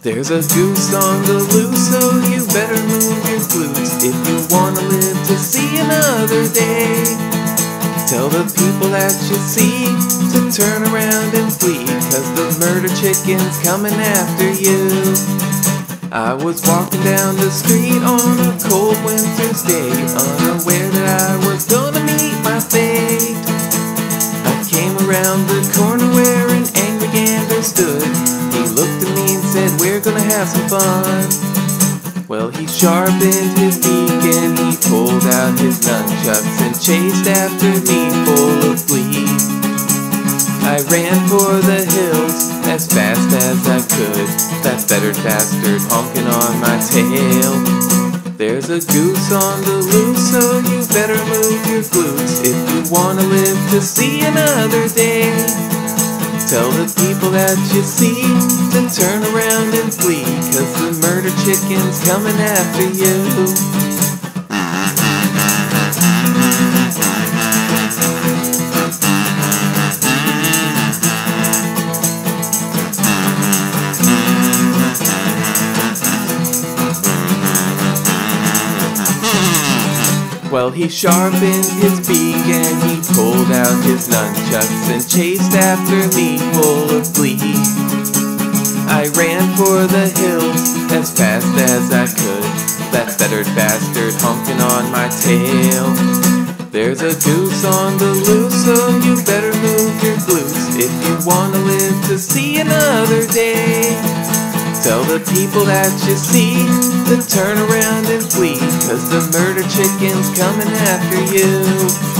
There's a goose on the loose, so you better move your glutes if you wanna live to see another day. Tell the people that you see to turn around and flee, cause the murder chicken's coming after you. I was walking down the street on a cold winter's day, unaware that I was gonna some fun. Well, he sharpened his beak and he pulled out his nunchucks and chased after me full of glee. I ran for the hills as fast as I could, that better bastard honking on my tail. There's a goose on the loose, so you better move your glutes if you wanna live to see another day. Tell the people that you see to turn around and flee, cause the murder chicken's coming after you. Well, he sharpened his beak and he pulled out his nunchucks and chased after me full of glee. I ran for the hills as fast as I could, that fettered bastard honking on my tail. There's a goose on the loose, so you better move your glutes if you wanna live to see another day. Tell the people that you see to turn around and flee, cause the murder chicken's coming after you.